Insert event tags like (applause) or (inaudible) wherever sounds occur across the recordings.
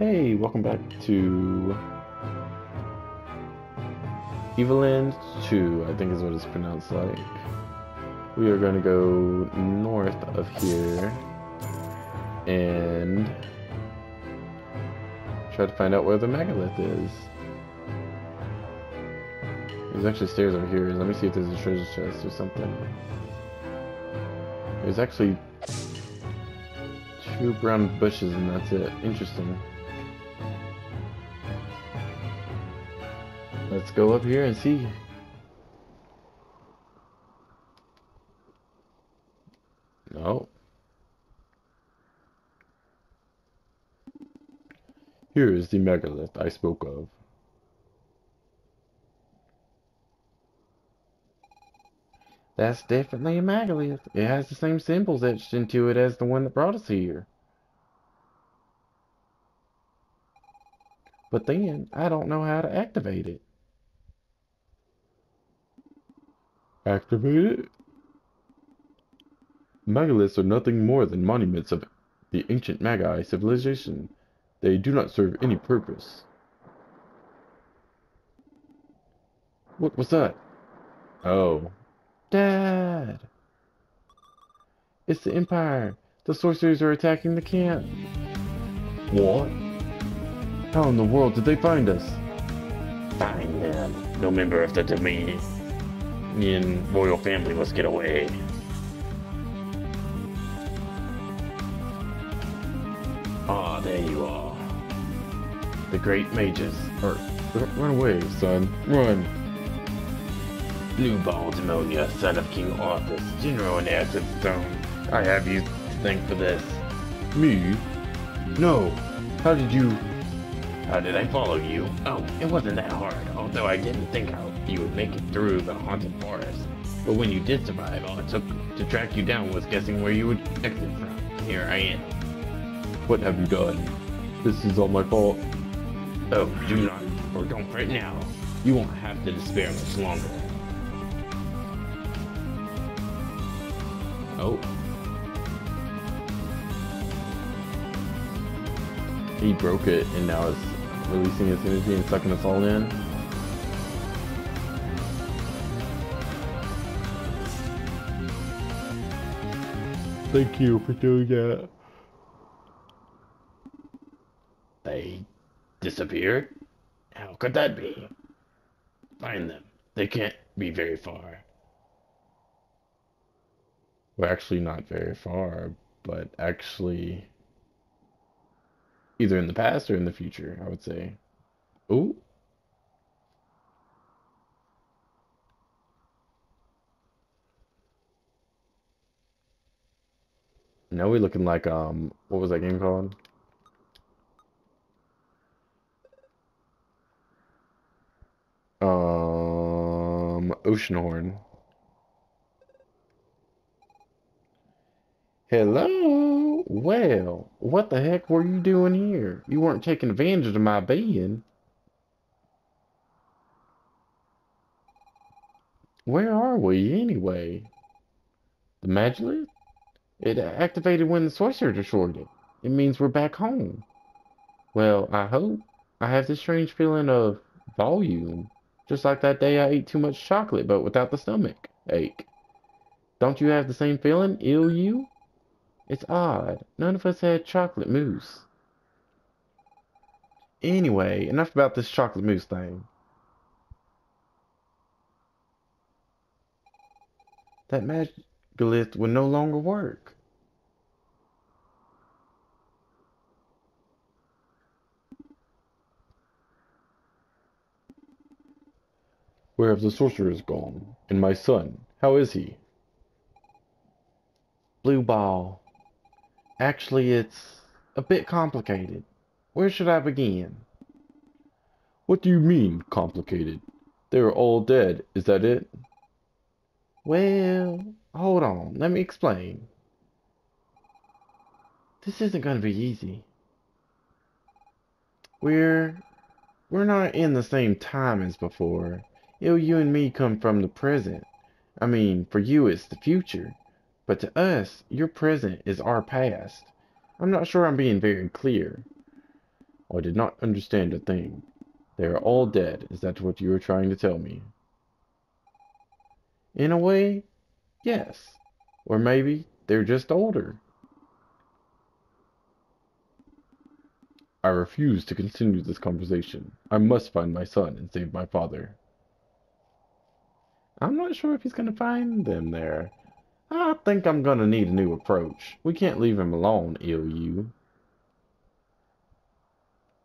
Hey, welcome back to Evoland 2, I think is what it's pronounced like. We are going to go north of here and try to find out where the megalith is. There's actually stairs over here. Let me see if there's a treasure chest or something. There's actually two brown bushes and that's it. Interesting. Let's go up here and see. No. Here is the megalith I spoke of. That's definitely a megalith. It has the same symbols etched into it as the one that brought us here. But then, I don't know how to activate it. Activate it? Megaliths are nothing more than monuments of the ancient Magi civilization. They do not serve any purpose. What was that? Oh. Dad! It's the Empire. The sorcerers are attacking the camp. What? How in the world did they find us? Find them. No member of the Dominion royal family must get away. Ah, there you are. The great mages. Or, run away, son. Run. Blue Ball Demonia, son of King Arthas, general in Acid Stone. I have you to thank for this. Me? No. How did you... How did I follow you? Oh, it wasn't that hard, although I didn't think how you would make it through the haunted forest. But when you did survive, all it took to track you down was guessing where you would exit from. Here I am. What have you done? This is all my fault. Oh, do not, or don't fret now. You won't have to despair much longer. Oh. He broke it and now it's releasing its energy and sucking us all in. Thank you for doing that. They disappeared? How could that be? Find them. They can't be very far. Well, actually, not very far, but actually either in the past or in the future, I would say. Ooh. Now we're looking like, um, what was that game called? Um, Oceanhorn. Hello? Well, what the heck were you doing here? You weren't taking advantage of my being. Where are we, anyway? The Megalith? It activated when the sorcerer destroyed it. It means we're back home. Well, I hope. I have this strange feeling of volume. Just like that day I ate too much chocolate, but without the stomach ache. Don't you have the same feeling, ill you? It's odd. None of us had chocolate mousse. Anyway, enough about this chocolate mousse thing. That megalith would no longer work. Where have the sorcerers gone? And my son, how is he? Blue ball. Actually, it's a bit complicated. Where should I begin? What do you mean, complicated? They are all dead, is that it? Well, hold on, let me explain. This isn't going to be easy. We're... we're not in the same time as before. Yo, you and me come from the present. I mean, for you it's the future. But to us, your present is our past. I'm not sure I'm being very clear. I did not understand a thing. They are all dead. Is that what you were trying to tell me? In a way, yes. Or maybe they're just older. I refuse to continue this conversation. I must find my son and save my father. I'm not sure if he's going to find them there. I think I'm going to need a new approach. We can't leave him alone, Ilyu.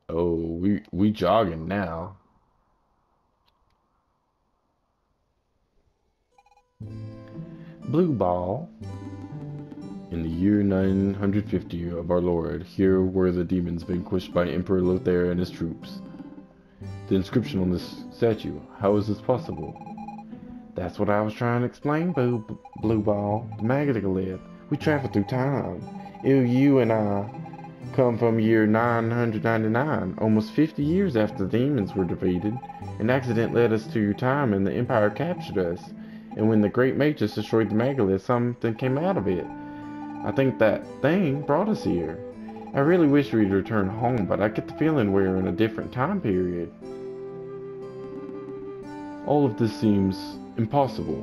Oh, we we jogging now. Blue Ball. In the year 950 of our Lord, here were the demons vanquished by Emperor Lothair and his troops. The inscription on this statue, how is this possible? That's what I was trying to explain, Blue, Ball. The Megalith. We travel through time. You and I come from year 999, almost 50 years after the demons were defeated. An accident led us to your time and the Empire captured us. And when the Great Magus destroyed the Megalith, something came out of it. I think that thing brought us here. I really wish we'd return home, but I get the feeling we're in a different time period. All of this seems impossible.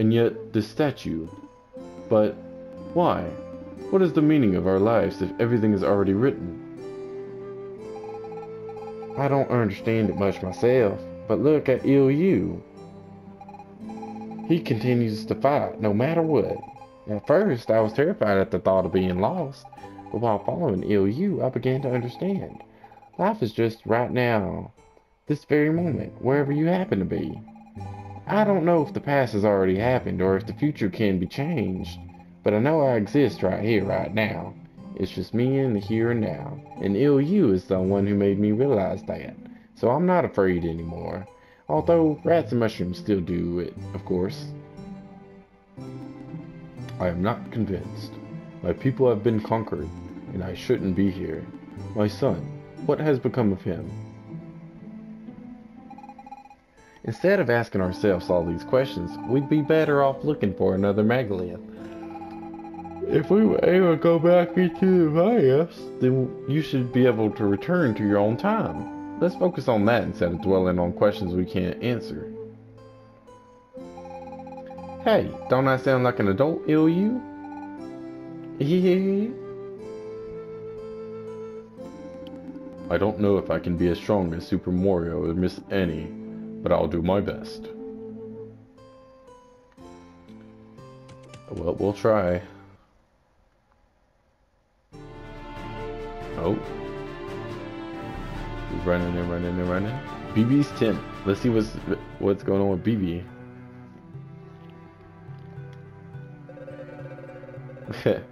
And yet, this statue. But why? What is the meaning of our lives if everything is already written? I don't understand it much myself, but look at Ilyu. He continues to fight no matter what. At first, I was terrified at the thought of being lost, but while following Ilyu, I began to understand. Life is just right now, this very moment, wherever you happen to be. I don't know if the past has already happened or if the future can be changed, but I know I exist right here, right now. It's just me in the here and now, and Ilyu is the one who made me realize that, so I'm not afraid anymore. Although rats and mushrooms still do it, of course. I am not convinced. My people have been conquered, and I shouldn't be here. My son, what has become of him? Instead of asking ourselves all these questions, we'd be better off looking for another Megalith. If we were able to go back into the past, then you should be able to return to your own time. Let's focus on that instead of dwelling on questions we can't answer. Hey, don't I sound like an adult, Ilyu? I don't know if I can be as strong as Super Mario or Miss Annie, but I'll do my best. Well, we'll try. Running and running and running. BB's 10. Let's see what's what's going on with BB. (laughs)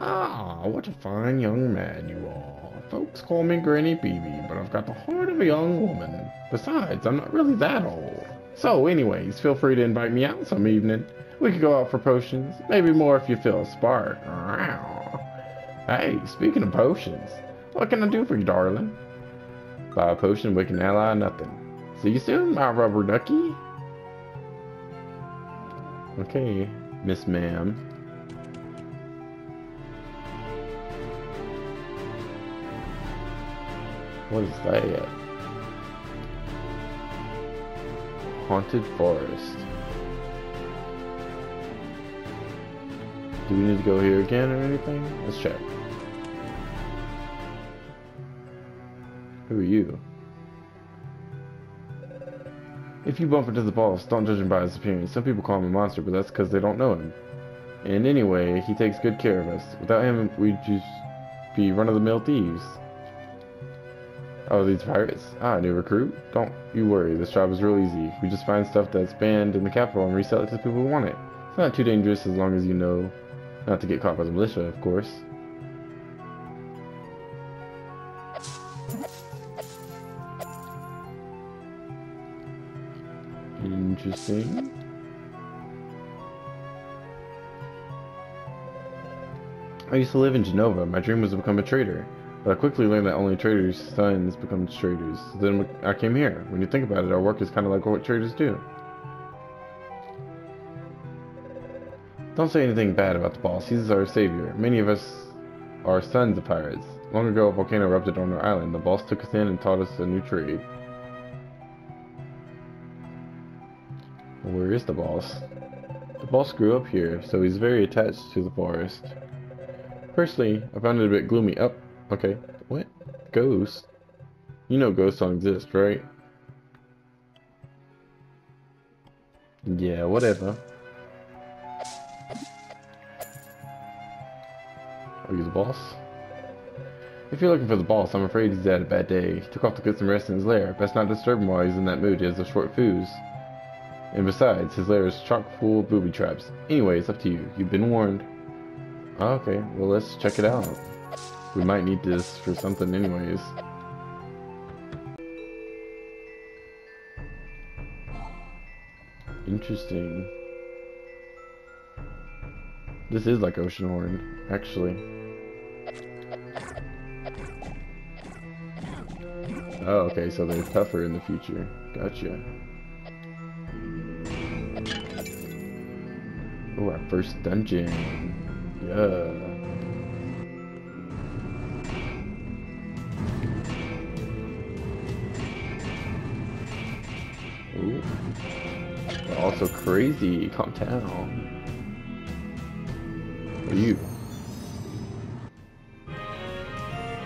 ah, what a fine young man you are. Folks call me Granny BB, but I've got the heart of a young woman. Besides, I'm not really that old. So, anyways, feel free to invite me out some evening. We could go out for potions. Maybe more if you feel a spark. Hey, speaking of potions, what can I do for you, darling? Buy a potion, can ally nothing. See you soon, my rubber ducky. Okay, Miss Ma'am. What is that? Haunted Forest. Do we need to go here again or anything? Let's check. You? If you bump into the boss, don't judge him by his appearance. Some people call him a monster, but that's because they don't know him. And anyway, he takes good care of us. Without him, we'd just be run-of-the-mill thieves. Oh, these pirates? Ah, new recruit? Don't you worry, this job is real easy. We just find stuff that's banned in the capital and resell it to people who want it. It's not too dangerous as long as you know not to get caught by the militia, of course. Interesting. I used to live in Genova. My dream was to become a trader. But I quickly learned that only traders' sons become traders. So then I came here. When you think about it, our work is kind of like what traders do. Don't say anything bad about the boss. He's our savior. Many of us are sons of pirates. Long ago, a volcano erupted on our island. The boss took us in and taught us a new trade. Where is the boss? The boss grew up here, so he's very attached to the forest. Personally, I found it a bit gloomy. Up, oh, okay. What? Ghosts? You know ghosts don't exist, right? Yeah, whatever. Are you the boss? If you're looking for the boss, I'm afraid he's had a bad day. He took off to get some rest in his lair. Best not disturb him while he's in that mood. He has a short fuse. And besides, his lair is chock full of booby traps. Anyway, it's up to you. You've been warned. Ah, okay, well let's check it out. We might need this for something anyways. Interesting. This is like Oceanhorn, actually. Oh, okay, so they're tougher in the future. Gotcha. Oh, our first dungeon. Yeah. Ooh. Also crazy. Calm down. What are you?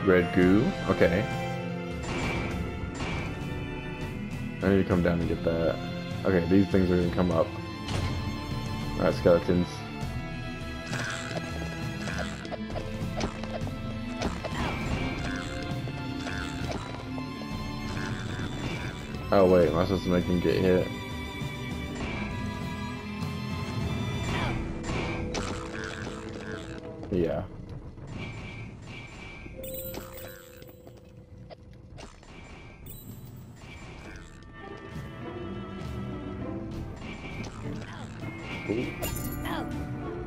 Red goo? Okay. I need to come down and get that. Okay, these things are gonna come up. Alright, skeletons. Oh wait, am I supposed to make him get hit? Yeah.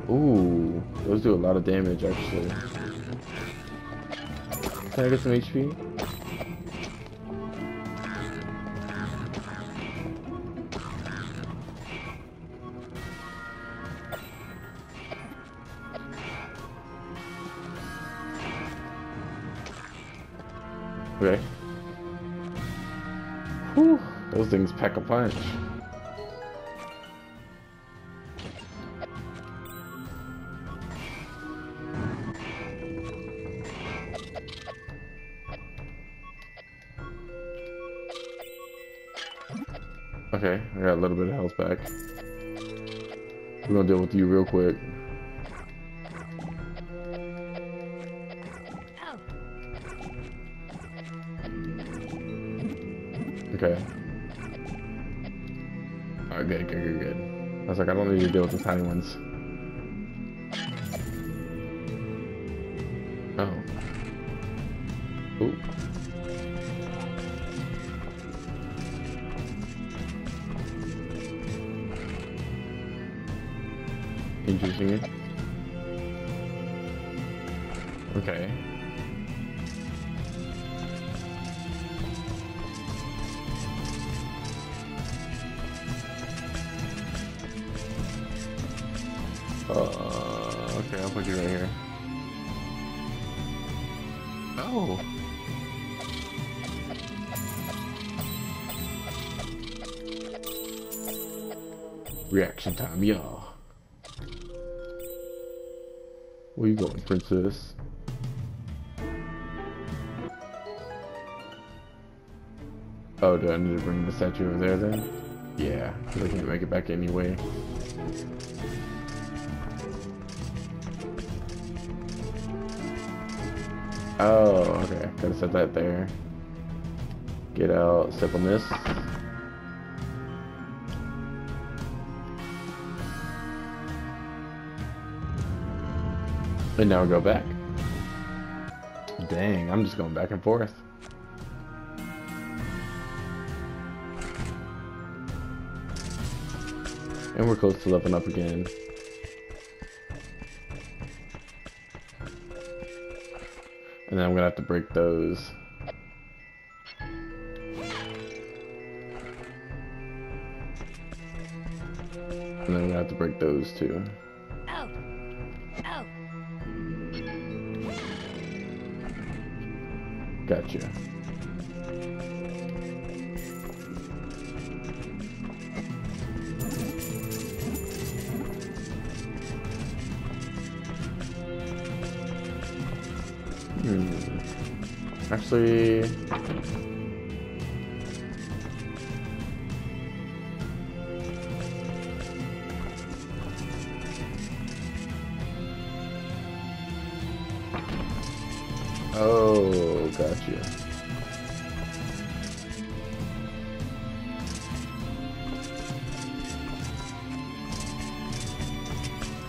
Ooh, those do a lot of damage actually. Can I get some HP? Okay. Whew, those things pack a punch. We're gonna deal with you real quick. Okay. Alright, good, good, good, good. I was like, I don't need to deal with the tiny ones. Oh. Reaction time, y'all. Where you going, princess? Oh, do I need to bring the statue over there then? Yeah, because I can't make it back anyway. Oh, okay. Gotta set that there. Get out, step on this. And now go back. Dang, I'm just going back and forth. And we're close to leveling up again. And then I'm gonna have to break those. And then I'm gonna have to break those too. Gotcha. Hmm. Actually,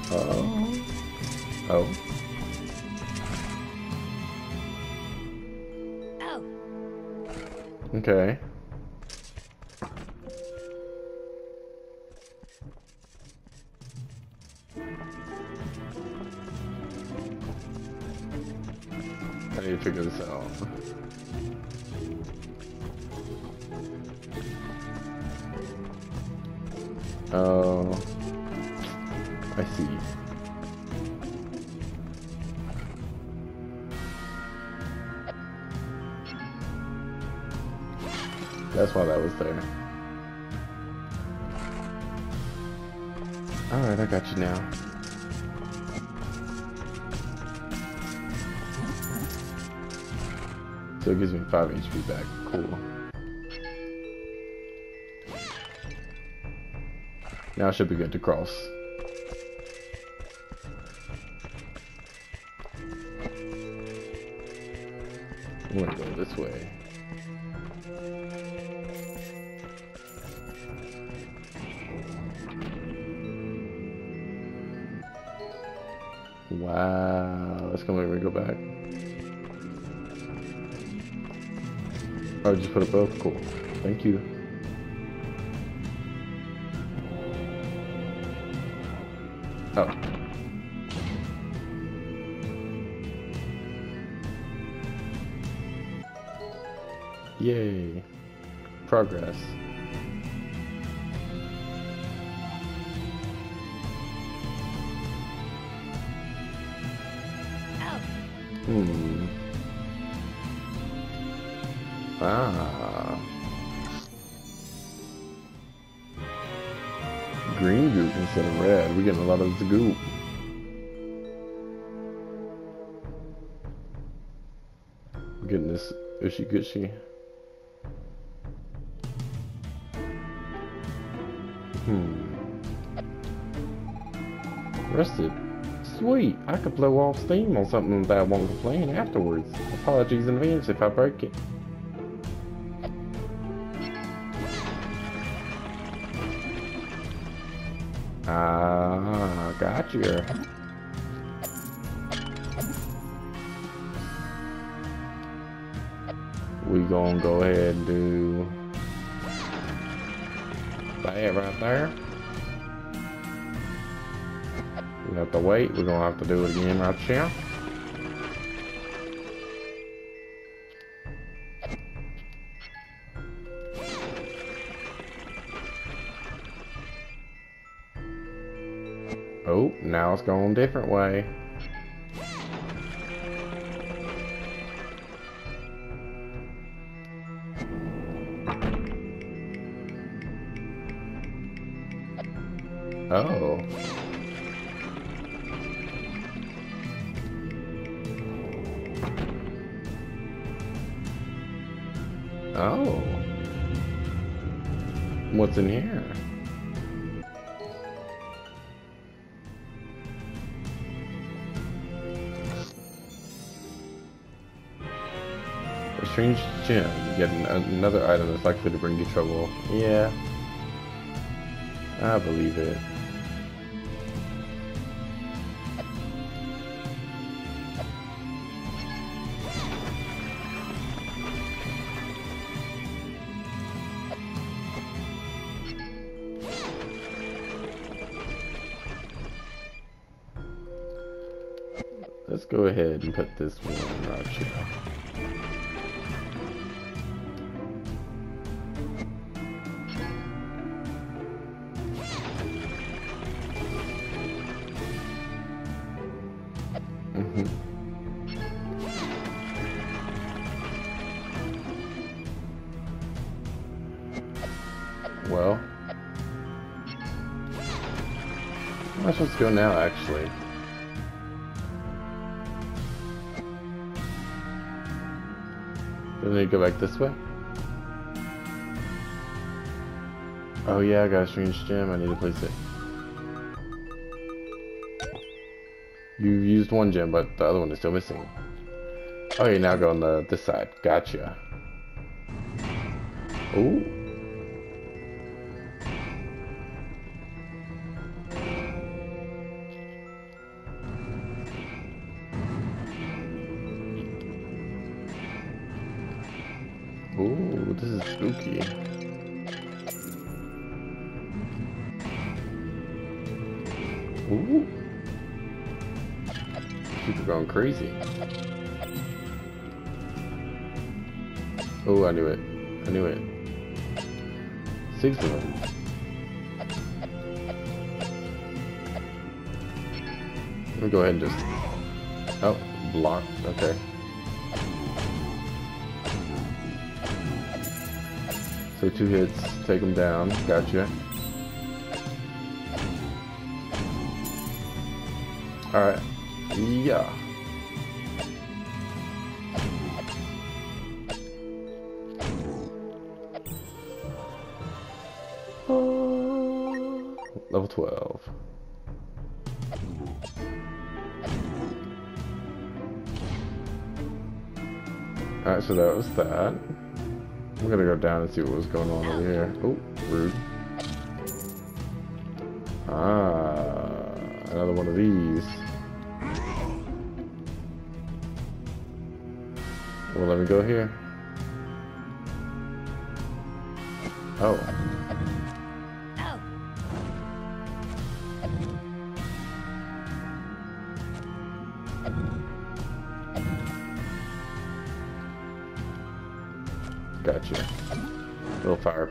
Oh. Oh. Okay. So it gives me 5 HP back. Cool. Now I should be good to cross. I'm gonna go this way. Put it both? Cool. Thank you. Oh. Yay. Progress. oh, Hmm. Ah. Green goop instead of red. We're getting a lot of the goop. We're getting this ushy gushy. Hmm. Rested. Sweet, I could blow off steam on something that won't complain afterwards. Apologies in advance if I break it. Gotcha. We gonna go ahead and do that right there. We have to wait. We're gonna have to do it again right here. Now it's going a different way. Oh. Oh. What's in here? Strange gem. Yet an- another item that's likely to bring you trouble. Yeah. I believe it. Let's go ahead and put this one right here. Go now, actually? Need to go back this way? Oh yeah, I got a strange gem. I need to place it. You've used one gem, but the other one is still missing. Okay, now go on the this side. Gotcha. Ooh, crazy. Oh, I knew it. I knew it. Six of them. Let me go ahead and just... Oh, block. Okay. So two hits, take them down. Gotcha. Alright. Yeah. So that was that. I'm gonna go down and see what was going on over here. Oh, rude. Ah, another one of these. Well, let me go here. Oh.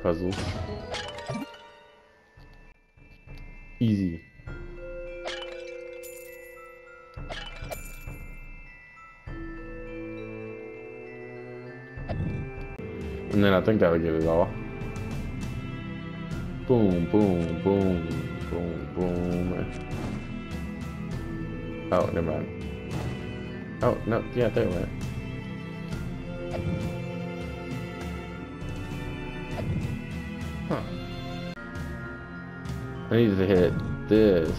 Puzzles. Easy. And then I think that'll get it all. Boom, boom, boom, boom, boom. Oh, never mind. Oh, no, yeah, there it went. I need to hit this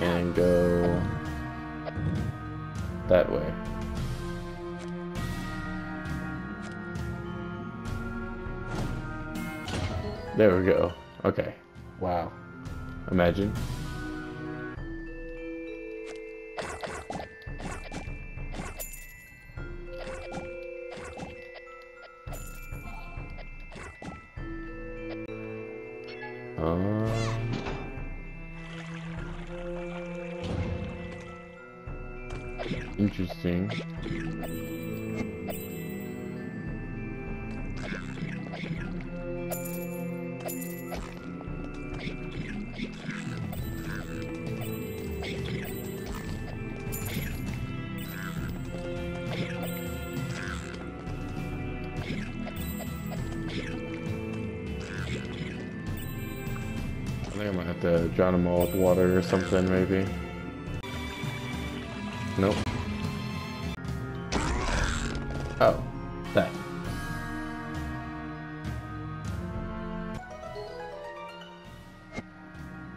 and go that way. There we go. Okay. Wow. Imagine. With water or something, maybe. Nope. Oh, that.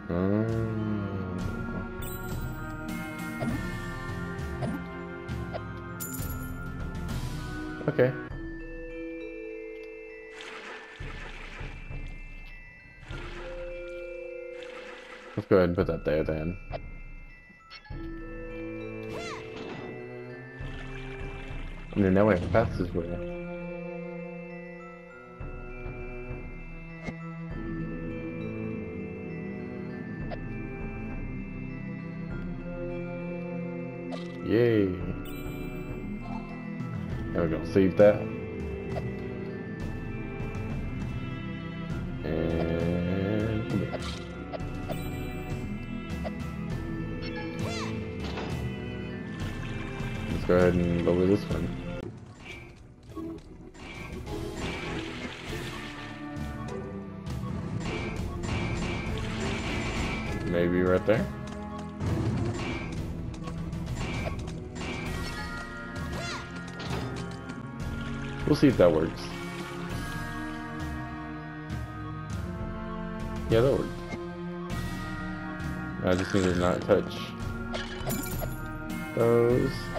Um, go ahead and put that there then. And then now we have a passageway. Yay. There we go, save that. Go ahead and lower this one. maybe right there. We'll see if that works. Yeah, that worked. I just need to not touch those.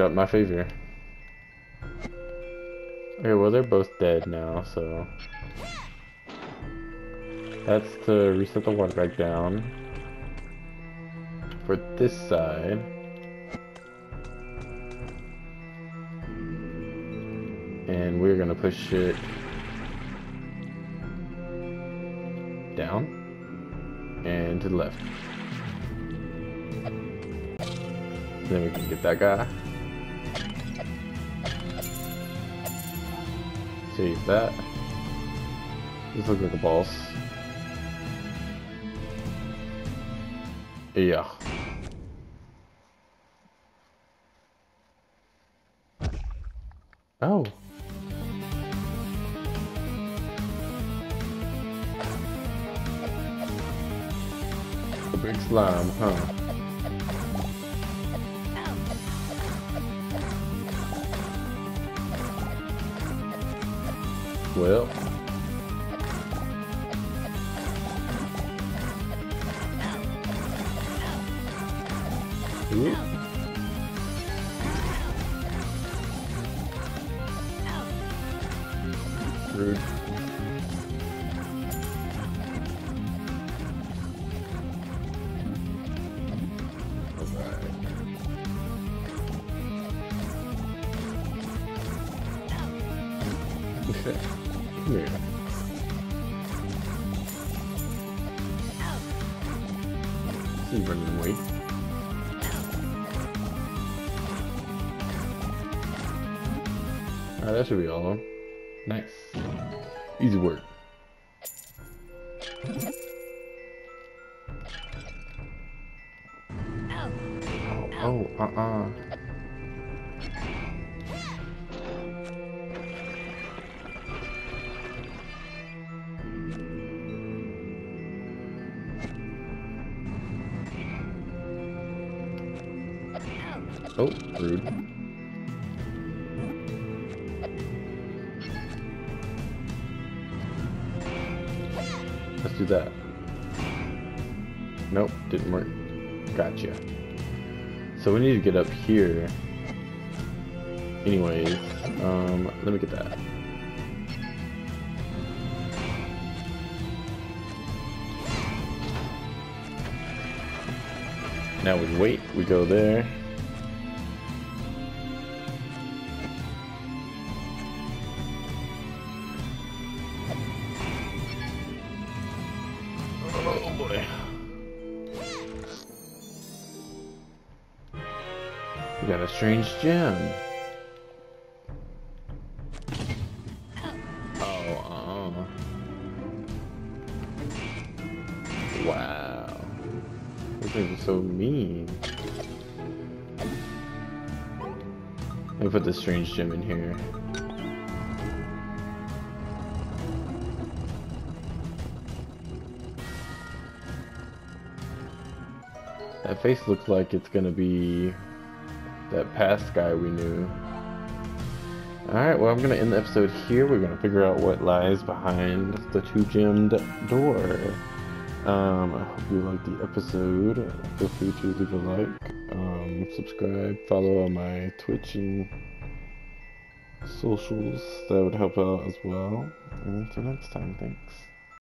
Worked out in my favor. Okay, well they're both dead now, so... That's to reset the water back down. For this side... And we're gonna push it... Down. And to the left. Then we can get that guy. Save that. Just look like a boss. Yeah. Oh. The big slime, huh? Well. Ooh. Should be all of them. Nice. Easy work. Oh, oh, uh-uh. Oh, rude. Do that. Nope, didn't work. Gotcha. So we need to get up here. Anyways, um, let me get that. Now we wait, we go there. We got a strange gem. Oh, uh. Wow. These things are so mean. Let me put the strange gem in here. That face looks like it's gonna be that past guy we knew. Alright, well I'm gonna end the episode here. We're gonna figure out what lies behind the two gemmed door. Um, I hope you liked the episode. Feel free to leave a like, um, subscribe, follow on my Twitch and socials. That would help out as well. And until next time, thanks.